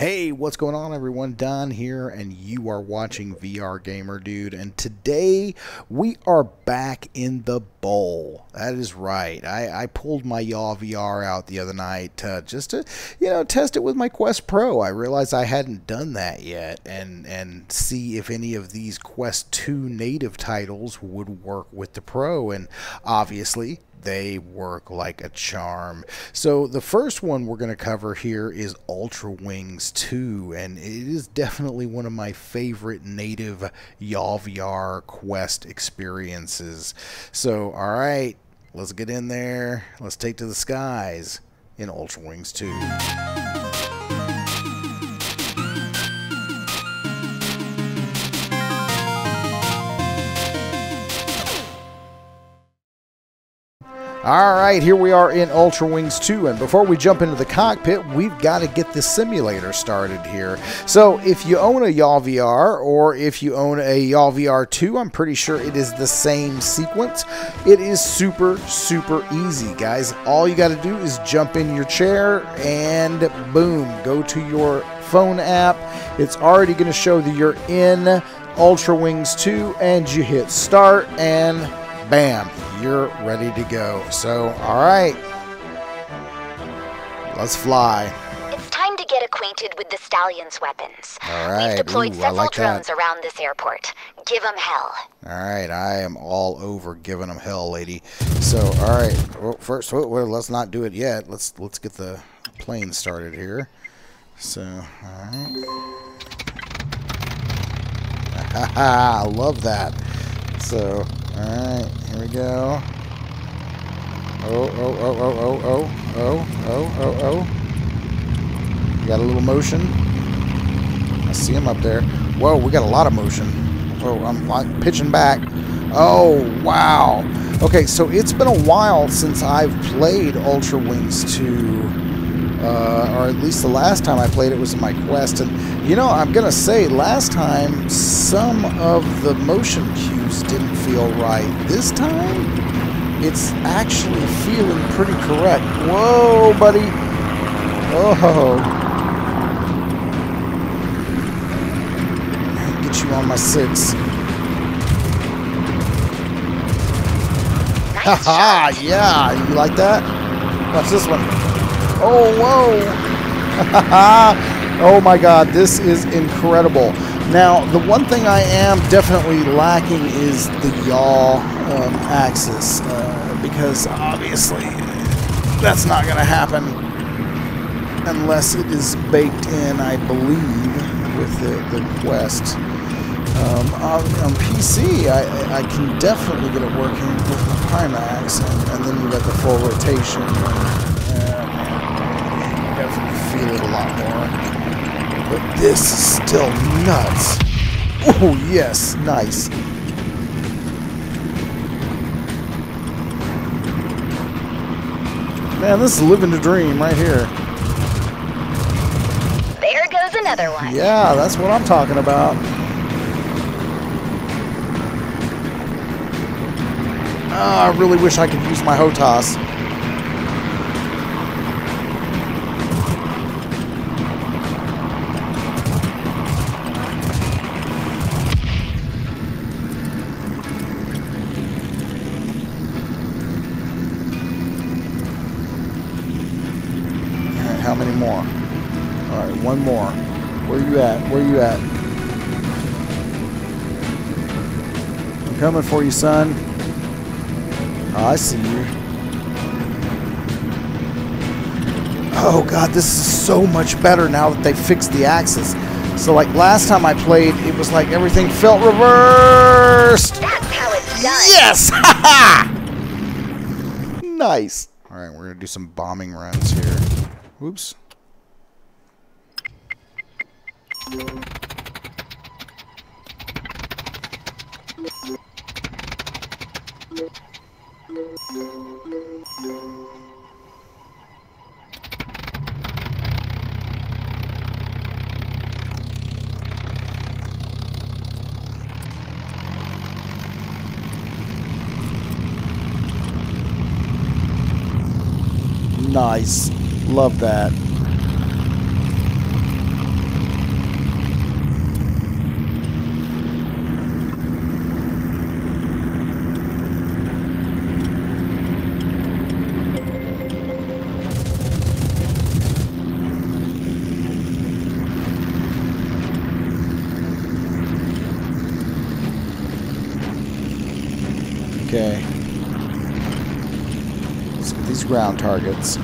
Hey, what's going on everyone? Don here and you are watching VR Gamer Dude and today we are back in the bowl. That is right. I, I pulled my Yaw VR out the other night just to, you know, test it with my Quest Pro. I realized I hadn't done that yet and, and see if any of these Quest 2 native titles would work with the Pro and obviously they work like a charm. So the first one we're going to cover here is Ultrawings 2, and it is definitely one of my favorite native Yaw VR Quest experiences. So, all right, let's get in there. Let's take to the skies in Ultrawings 2. All right, here we are in Ultrawings 2, and before we jump into the cockpit, we've got to get the simulator started here. So, if you own a Yaw VR or if you own a Yaw VR 2, I'm pretty sure it is the same sequence. It is super, super easy, guys. All you got to do is jump in your chair and boom, go to your phone app. It's already going to show that you're in Ultrawings 2, and you hit start, and bam, you're ready to go. So, all right, let's fly. It's time to get acquainted with the Stallion's weapons. All right. We've deployed Ooh, several like drones that. around this airport. Give 'em hell. All right, I am all over giving them hell, lady. So, all right, well, first, well, well, let's not do it yet. Let's let's get the plane started here. So, all right. I love that. So, all right, here we go. Oh, oh, oh, oh, oh, oh, oh, oh, oh, oh. Got a little motion. I see him up there. Whoa, we got a lot of motion. Oh, I'm pitching back. Oh, wow. Okay, so it's been a while since I've played Ultrawings 2. Uh, or at least the last time I played it was in my Quest. And, you know, I'm to say, last time, some of the motion cues didn't feel right. This time, it's actually feeling pretty correct. Whoa, buddy. Oh. Get you on my six. Haha, yeah. You like that? Watch this one. Oh, whoa. oh my god, this is incredible. Now, the one thing I am definitely lacking is the yaw um, axis, uh, because obviously that's not going to happen unless it is baked in, I believe, with the, the Quest. Um, on, on PC, I, I can definitely get it working with the Pimax, and, and then you get the full rotation. Definitely feel it a lot more. But this is still nuts. Oh, yes, nice. Man, this is living the dream right here. There goes another one. Yeah, that's what I'm talking about. Ah, I really wish I could use my HOTAS. One more. Where you at? Where you at? I'm coming for you, son. Oh, I see you. Oh god, this is so much better now that they fixed the axis. So like last time I played, it was like everything felt reversed. That's how it's done. Yes! Ha ha! nice. All right, we're gonna do some bombing runs here. Whoops. Nice. Love that. Ground targets.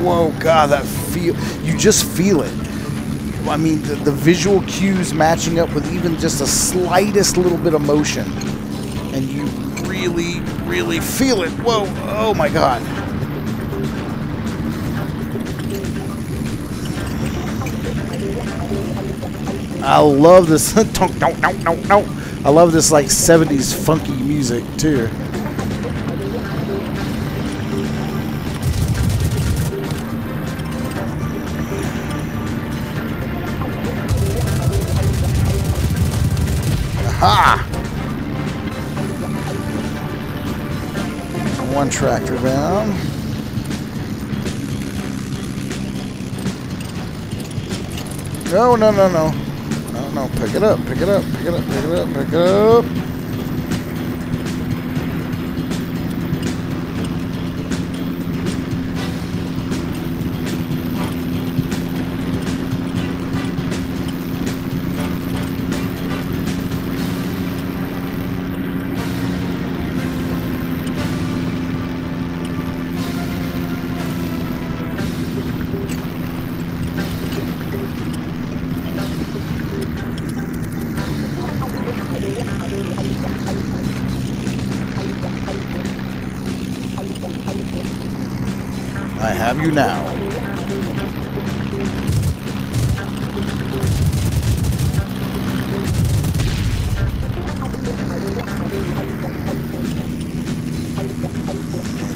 Whoa, God, that feel, you just feel it. I mean, the, the visual cues matching up with even just the slightest little bit of motion. And you really, really feel it. Whoa, oh my God. I love this. I love this like 70s funky music too. Aha! One tractor down. No, no, no, no. No. Pick it up, pick it up, pick it up, pick it up, pick it up. Have you now.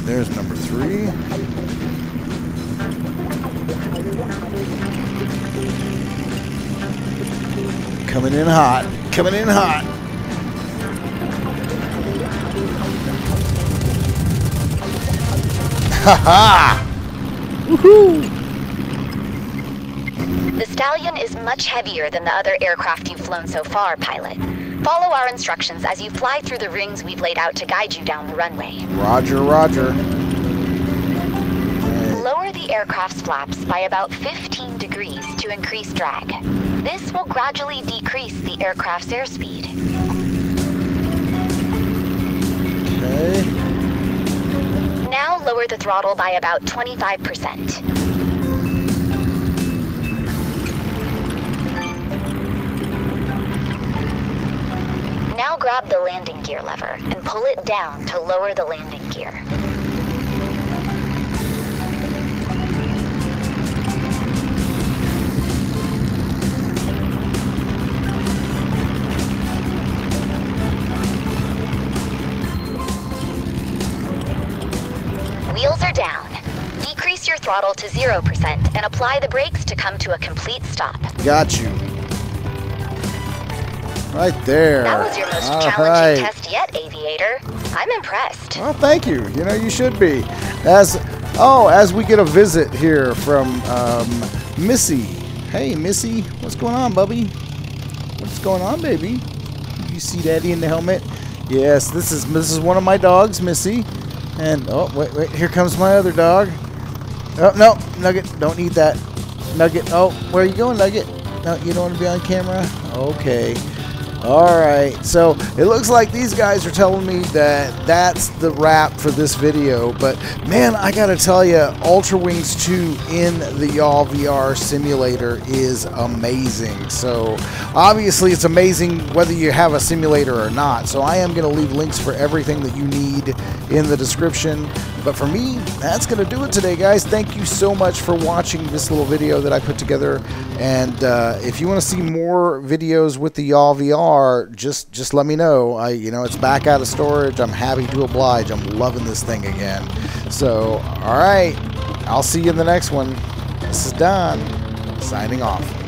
There's number three. Coming in hot. Coming in hot. Ha ha! Woohoo! The Stallion is much heavier than the other aircraft you've flown so far, pilot. Follow our instructions as you fly through the rings we've laid out to guide you down the runway. Roger, roger. Lower the aircraft's flaps by about 15 degrees to increase drag. This will gradually decrease the aircraft's airspeed. Okay. Now lower the throttle by about 25%. Now grab the landing gear lever and pull it down to lower the landing gear. Your throttle to 0% and apply the brakes to come to a complete stop. Got you. Right there. That was your most All challenging right. test yet, Aviator. I'm impressed. Well, thank you. You know, you should be. As oh, as we get a visit here from um, Missy. Hey, Missy, what's going on, Bubby? What's going on, baby? You see Daddy in the helmet? Yes, this is this is one of my dogs, Missy. And oh, wait, wait, here comes my other dog. Oh no, Nugget, don't need that. Nugget, oh, where are you going, Nugget? No, you don't want to be on camera. Okay. All right, so it looks like these guys are telling me that that's the wrap for this video. But man, I gotta tell you, Ultrawings 2 in the Yaw VR simulator is amazing. So obviously, it's amazing whether you have a simulator or not. So I am gonna leave links for everything that you need in the description. But for me, that's gonna do it today, guys. Thank you so much for watching this little video that I put together. And uh, if you want to see more videos with the Yaw VR, just just let me know. I you know it's back out of storage. I'm happy to oblige. I'm loving this thing again. So all right, I'll see you in the next one. This is Don signing off.